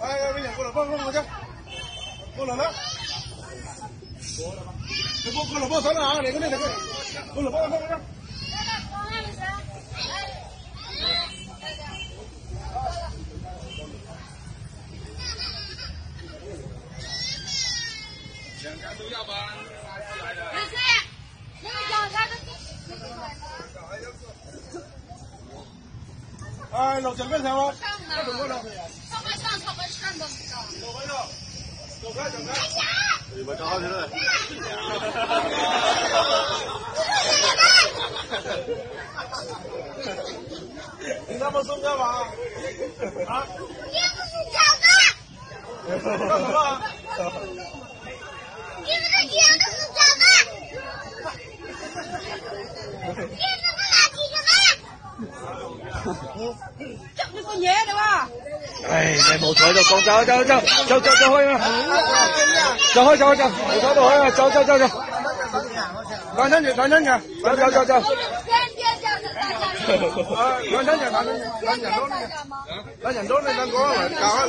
哎，危险，过来，放放过去，过来了。你过过来，过来啊！哪个哪个？过来，放放放。两家都要吧？没事，那个脚他都。哎？上班上，上班上的。走开了，走开，走开。哎呀！你们找好去了。你他妈松干嘛？啊？你不是假的。干什么？你们的是 chắc nó có nhé đâu Ê, mày bộ thổi đâu con cháu cháu cháu cháu cháu cháu mà cháu hơi cháu cháu bộ thổi đâu hơi mà cháu cháu cháu cháu nói nhanh nhỉ nói nhanh nhỉ cháu cháu cháu cháu nói nhanh nhỉ nói nhanh nói nhanh đốt này nói nhanh đốt này đang có mà cao